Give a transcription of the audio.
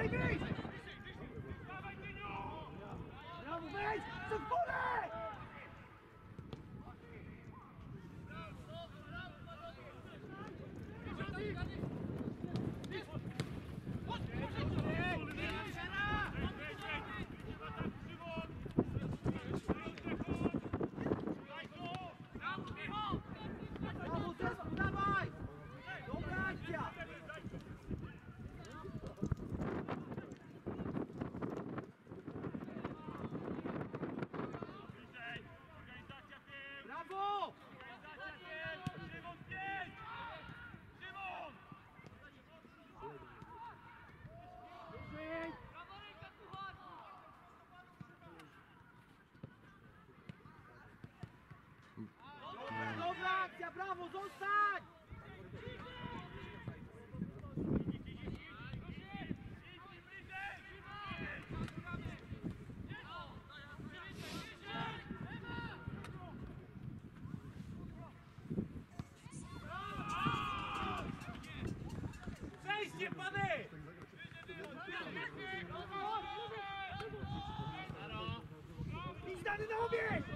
Hey, Přestaň! Štěpany! Výzdany na oběť!